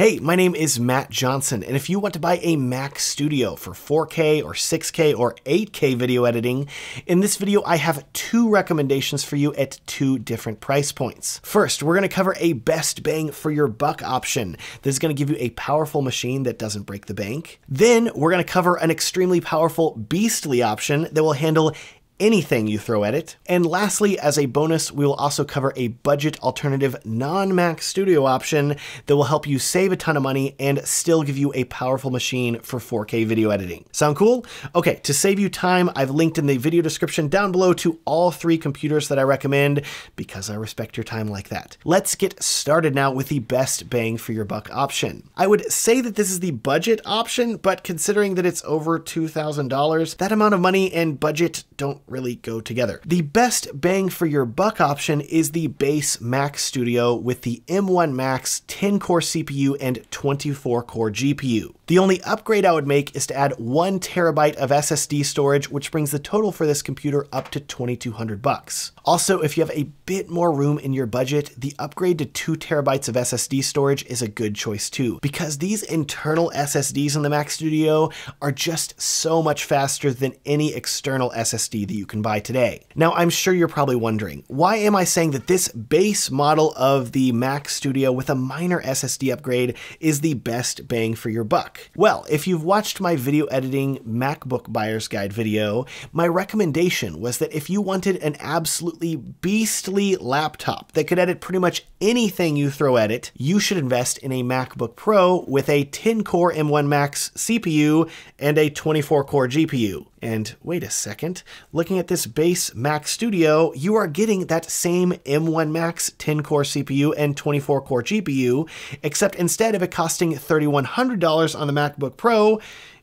Hey, my name is Matt Johnson, and if you want to buy a Mac Studio for 4K or 6K or 8K video editing, in this video I have two recommendations for you at two different price points. First, we're going to cover a best bang for your buck option This is going to give you a powerful machine that doesn't break the bank. Then, we're going to cover an extremely powerful beastly option that will handle anything you throw at it. And lastly, as a bonus, we will also cover a budget alternative non-Mac Studio option that will help you save a ton of money and still give you a powerful machine for 4K video editing. Sound cool? Okay, to save you time, I've linked in the video description down below to all three computers that I recommend because I respect your time like that. Let's get started now with the best bang for your buck option. I would say that this is the budget option, but considering that it's over $2,000, that amount of money and budget don't really go together. The best bang for your buck option is the base Mac Studio with the M1 Max 10 core CPU and 24 core GPU. The only upgrade I would make is to add one terabyte of SSD storage, which brings the total for this computer up to 2200 bucks. Also, if you have a bit more room in your budget, the upgrade to two terabytes of SSD storage is a good choice too, because these internal SSDs in the Mac Studio are just so much faster than any external SSD that you can buy today. Now, I'm sure you're probably wondering, why am I saying that this base model of the Mac Studio with a minor SSD upgrade is the best bang for your buck? Well, if you've watched my video editing MacBook buyer's guide video, my recommendation was that if you wanted an absolutely beastly laptop that could edit pretty much anything you throw at it, you should invest in a MacBook Pro with a 10 core M1 Max CPU and a 24 core GPU. And wait a second, looking at this base Mac Studio, you are getting that same M1 Max 10 core CPU and 24 core GPU, except instead of it costing $3,100 on the MacBook Pro,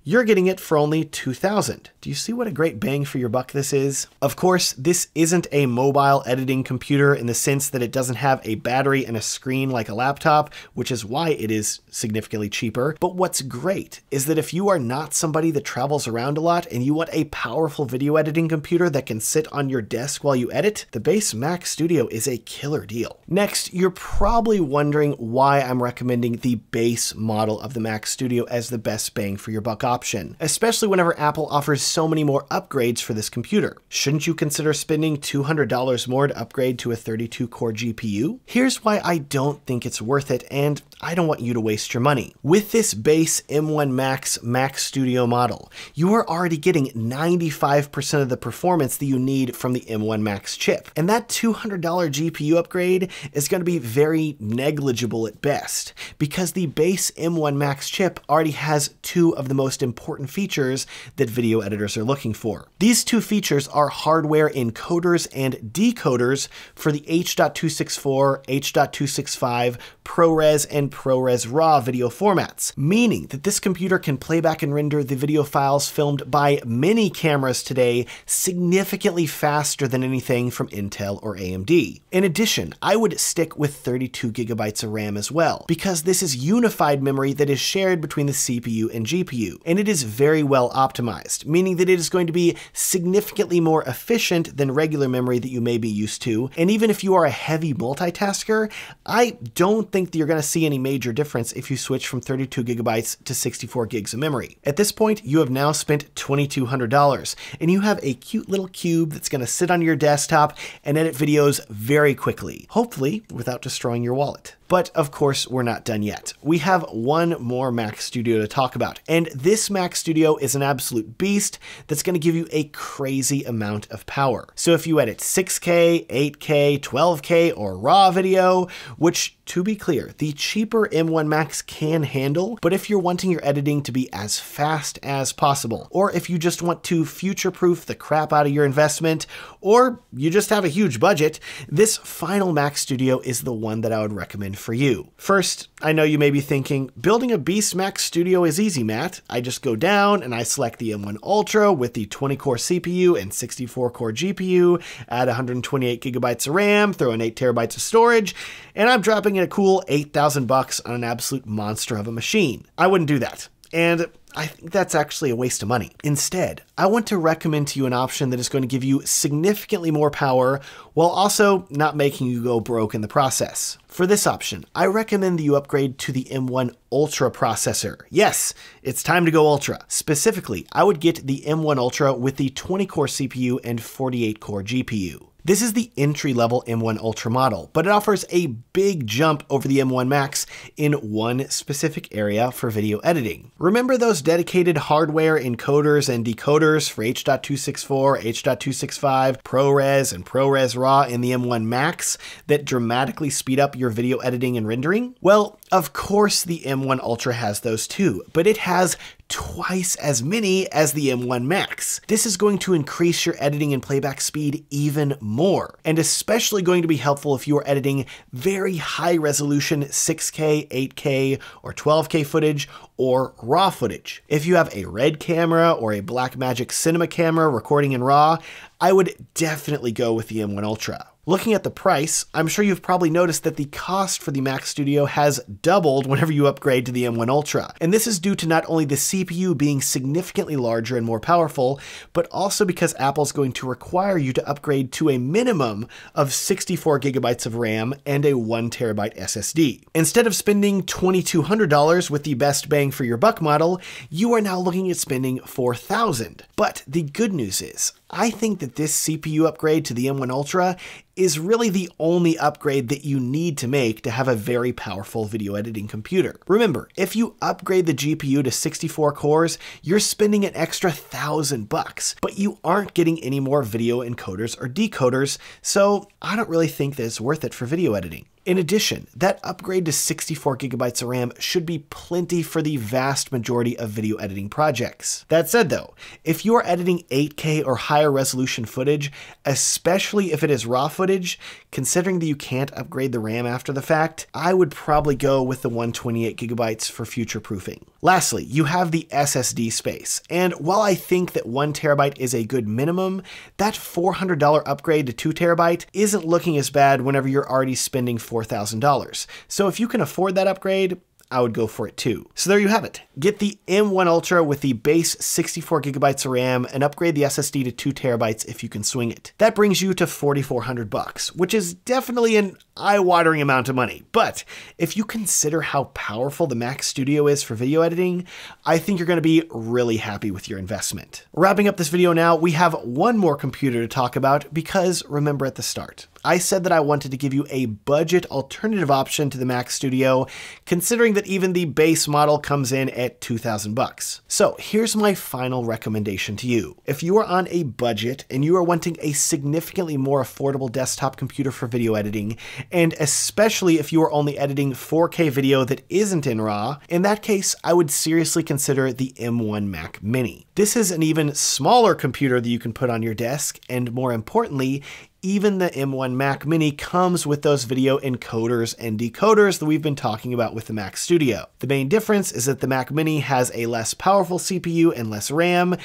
you're getting it for only 2000. Do you see what a great bang for your buck this is? Of course, this isn't a mobile editing computer in the sense that it doesn't have a battery and a screen like a laptop, which is why it is significantly cheaper. But what's great is that if you are not somebody that travels around a lot and you want a powerful video editing computer that can sit on your desk while you edit, the base Mac Studio is a killer deal. Next, you're probably wondering why I'm recommending the base model of the Mac Studio as the best bang for your buck option option, especially whenever Apple offers so many more upgrades for this computer. Shouldn't you consider spending $200 more to upgrade to a 32 core GPU? Here's why I don't think it's worth it, and I don't want you to waste your money. With this base M1 Max Mac Studio model, you are already getting 95% of the performance that you need from the M1 Max chip. And that $200 GPU upgrade is going to be very negligible at best, because the base M1 Max chip already has two of the most important features that video editors are looking for. These two features are hardware encoders and decoders for the H.264, H.265, ProRes, and ProRes RAW video formats, meaning that this computer can play back and render the video files filmed by many cameras today significantly faster than anything from Intel or AMD. In addition, I would stick with 32 gigabytes of RAM as well, because this is unified memory that is shared between the CPU and GPU, and it is very well optimized, meaning that it is going to be significantly more efficient than regular memory that you may be used to, and even if you are a heavy multitasker, I don't think that you're going to see any major difference if you switch from 32 gigabytes to 64 gigs of memory. At this point, you have now spent $2,200, and you have a cute little cube that's going to sit on your desktop and edit videos very quickly, hopefully without destroying your wallet. But of course, we're not done yet. We have one more Mac Studio to talk about, and this Mac Studio is an absolute beast that's going to give you a crazy amount of power. So if you edit 6K, 8K, 12K, or RAW video, which to be clear, the cheaper M1 Max can handle, but if you're wanting your editing to be as fast as possible, or if you just want to future-proof the crap out of your investment, or you just have a huge budget, this final Mac Studio is the one that I would recommend for you. First, I know you may be thinking, building a Beast Mac Studio is easy, Matt. I just go down and I select the M1 Ultra with the 20 core CPU and 64 core GPU, add 128 gigabytes of RAM, throw in 8 terabytes of storage, and I'm dropping in a cool 8,000 bucks on an absolute monster of a machine. I wouldn't do that. And I think that's actually a waste of money. Instead, I want to recommend to you an option that is going to give you significantly more power while also not making you go broke in the process. For this option, I recommend that you upgrade to the M1 Ultra processor. Yes, it's time to go Ultra. Specifically, I would get the M1 Ultra with the 20 core CPU and 48 core GPU. This is the entry-level M1 Ultra model, but it offers a big jump over the M1 Max in one specific area for video editing. Remember those dedicated hardware encoders and decoders for H.264, H.265, ProRes, and ProRes RAW in the M1 Max that dramatically speed up your video editing and rendering? Well, of course the M1 Ultra has those too, but it has twice as many as the M1 Max. This is going to increase your editing and playback speed even more, and especially going to be helpful if you are editing very high resolution 6K, 8K, or 12K footage, or RAW footage. If you have a RED camera or a Blackmagic Cinema camera recording in RAW, I would definitely go with the M1 Ultra. Looking at the price, I'm sure you've probably noticed that the cost for the Mac Studio has doubled whenever you upgrade to the M1 Ultra. And this is due to not only the CPU being significantly larger and more powerful, but also because Apple's going to require you to upgrade to a minimum of 64 gigabytes of RAM and a 1 terabyte SSD. Instead of spending $2,200 with the best bang for your buck model, you are now looking at spending 4000 But the good news is, I think that this CPU upgrade to the M1 Ultra is really the only upgrade that you need to make to have a very powerful video editing computer. Remember, if you upgrade the GPU to 64 cores, you're spending an extra thousand bucks, but you aren't getting any more video encoders or decoders, so I don't really think that it's worth it for video editing. In addition, that upgrade to 64 gigabytes of RAM should be plenty for the vast majority of video editing projects. That said though, if you are editing 8K or higher resolution footage, especially if it is RAW footage, considering that you can't upgrade the RAM after the fact, I would probably go with the 128 gigabytes for future proofing. Lastly, you have the SSD space, and while I think that 1 terabyte is a good minimum, that $400 upgrade to 2 terabyte isn't looking as bad whenever you're already spending $4,000. So if you can afford that upgrade, I would go for it too. So there you have it. Get the M1 Ultra with the base 64 gigabytes of RAM and upgrade the SSD to 2 terabytes if you can swing it. That brings you to 4400 bucks, which is definitely an eye-watering amount of money. But if you consider how powerful the Mac Studio is for video editing, I think you're going to be really happy with your investment. Wrapping up this video now, we have one more computer to talk about because remember at the start, I said that I wanted to give you a budget alternative option to the Mac Studio, considering that even the base model comes in at 2000 bucks. So here's my final recommendation to you. If you are on a budget and you are wanting a significantly more affordable desktop computer for video editing, and especially if you are only editing 4K video that isn't in RAW, in that case, I would seriously consider the M1 Mac Mini. This is an even smaller computer that you can put on your desk, and more importantly, even the M1 Mac Mini comes with those video encoders and decoders that we've been talking about with the Mac Studio. The main difference is that the Mac Mini has a less powerful CPU and less RAM,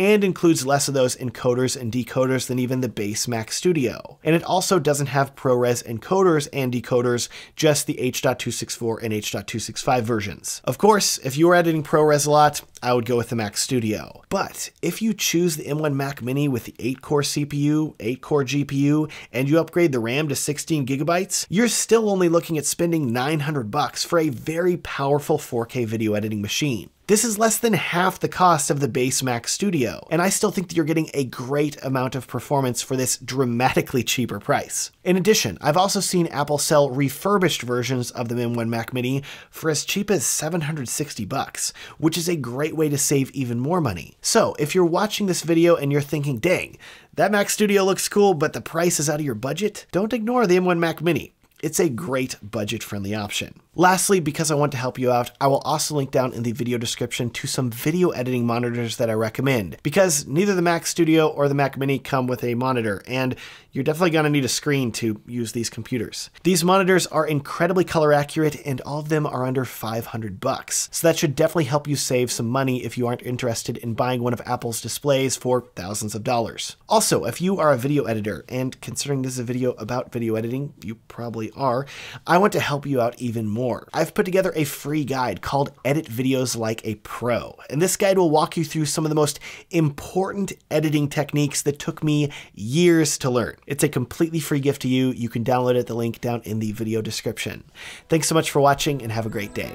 and includes less of those encoders and decoders than even the base Mac Studio. And it also doesn't have ProRes encoders and decoders, just the H.264 and H.265 versions. Of course, if you are editing ProRes a lot, I would go with the Mac Studio. But if you choose the M1 Mac Mini with the 8-core CPU, 8-core GPU, and you upgrade the RAM to 16 gigabytes, you're still only looking at spending 900 bucks for a very powerful 4K video editing machine. This is less than half the cost of the base Mac Studio, and I still think that you're getting a great amount of performance for this dramatically cheaper price. In addition, I've also seen Apple sell refurbished versions of the M1 Mac Mini for as cheap as 760 bucks, which is a great way to save even more money. So if you're watching this video and you're thinking, dang, that Mac Studio looks cool, but the price is out of your budget, don't ignore the M1 Mac Mini. It's a great budget friendly option. Lastly, because I want to help you out, I will also link down in the video description to some video editing monitors that I recommend, because neither the Mac Studio or the Mac Mini come with a monitor, and you're definitely going to need a screen to use these computers. These monitors are incredibly color accurate, and all of them are under 500 bucks, so that should definitely help you save some money if you aren't interested in buying one of Apple's displays for thousands of dollars. Also, if you are a video editor, and considering this is a video about video editing, you probably are, I want to help you out even more more. I've put together a free guide called Edit Videos Like a Pro, and this guide will walk you through some of the most important editing techniques that took me years to learn. It's a completely free gift to you. You can download it at the link down in the video description. Thanks so much for watching and have a great day.